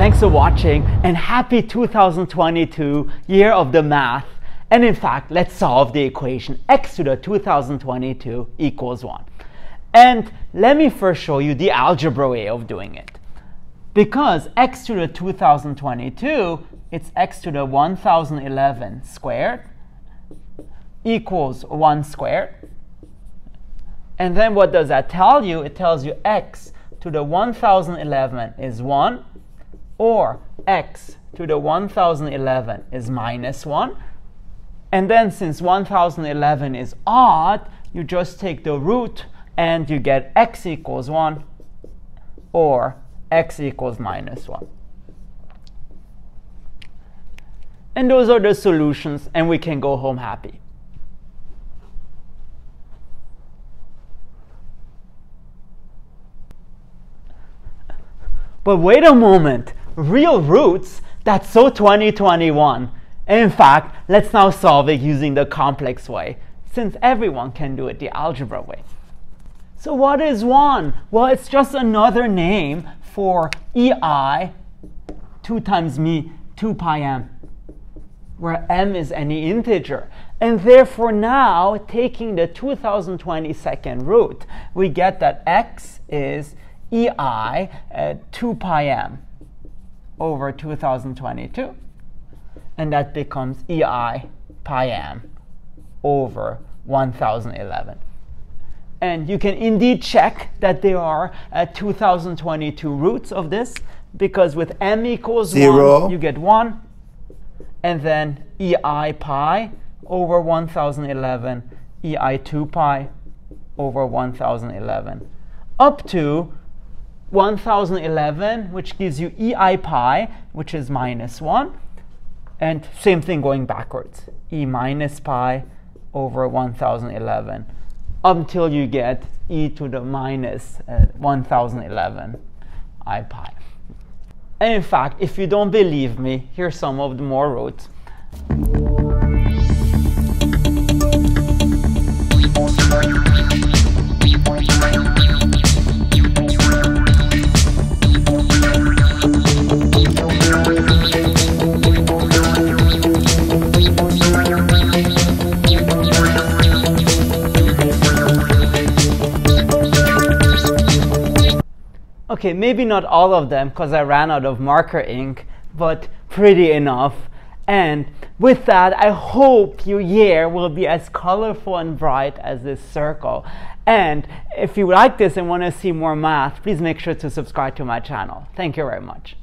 Thanks for watching and happy 2022 year of the math. And in fact, let's solve the equation x to the 2022 equals 1. And let me first show you the algebra way of doing it. Because x to the 2022, it's x to the 1011 squared equals 1 squared. And then what does that tell you? It tells you x to the 1011 is 1, or x to the 1011 is minus 1. And then since 1011 is odd, you just take the root and you get x equals 1 or x equals minus 1. And those are the solutions, and we can go home happy. But wait a moment, real roots? That's so 2021. In fact, let's now solve it using the complex way, since everyone can do it the algebra way. So what is 1? Well, it's just another name for EI, 2 times me, 2 pi m, where m is any integer. And therefore now, taking the 2022nd root, we get that x is EI at 2 pi m over 2022. And that becomes EI pi m over 1011. And you can indeed check that there are uh, 2022 roots of this because with m equals Zero. 1, you get 1. And then EI pi over 1011, EI 2 pi over 1011, up to 1011, which gives you EI pi, which is minus 1. And same thing going backwards, E minus pi over 1011, until you get e to the minus, uh, 1011 i pi. And in fact, if you don't believe me, here's some of the more roots. Okay, maybe not all of them because I ran out of marker ink, but pretty enough. And with that, I hope your year will be as colorful and bright as this circle. And if you like this and want to see more math, please make sure to subscribe to my channel. Thank you very much.